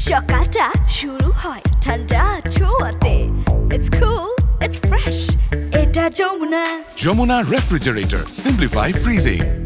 Shokata shuru hoy thanda chhuate. It's cool it's fresh. Eta Jomuna. Jomuna refrigerator. Simplify freezing.